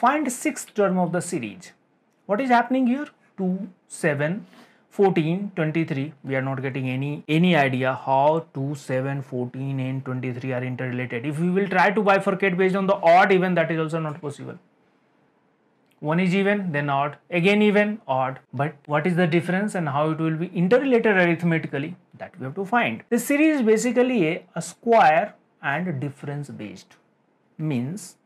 Find sixth term of the series. What is happening here? 2, 7, 14, 23. We are not getting any, any idea how 2, 7, 14 and 23 are interrelated. If we will try to bifurcate based on the odd even that is also not possible. One is even, then odd, again even, odd. But what is the difference and how it will be interrelated arithmetically? That we have to find. The series is basically a, a square and difference based. Means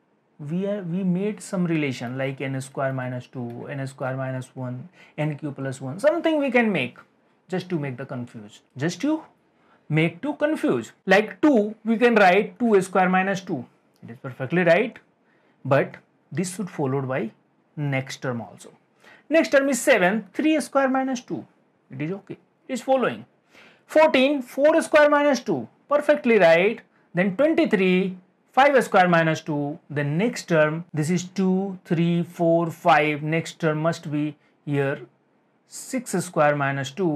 we are we made some relation like n square minus 2 n square minus 1 n cube plus 1 something we can make just to make the confuse just to make to confuse. Like 2 we can write 2 square minus 2 it is perfectly right but this should followed by next term also. Next term is 7 3 square minus 2 it is okay. It is following. 14 4 square minus 2 perfectly right. Then 23 5 square minus 2 the next term this is 2 3 4 5 next term must be here 6 square minus 2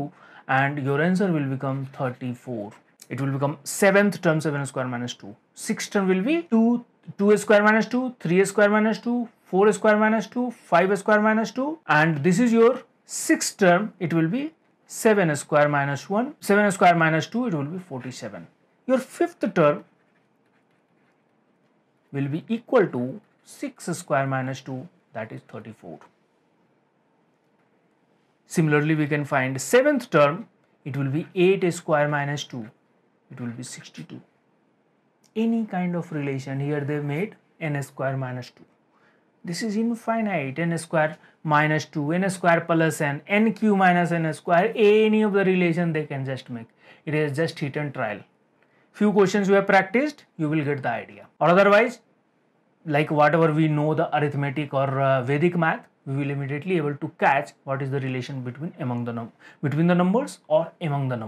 and your answer will become 34 it will become 7th term 7 square minus 2 6th term will be 2 2 square minus 2 3 square minus 2 4 square minus 2 5 square minus 2 and this is your sixth term. It will be 7 square minus 1 7 square minus 2 it will be 47 your fifth term will be equal to 6 square minus 2 that is 34. Similarly, we can find seventh term it will be 8 square minus 2 it will be 62. Any kind of relation here they made n square minus 2. This is infinite n square minus 2 n square plus n n cube minus n square any of the relation they can just make. It is just hit and trial few questions you have practiced you will get the idea or otherwise like whatever we know the arithmetic or uh, vedic math we will immediately able to catch what is the relation between among the num between the numbers or among the numbers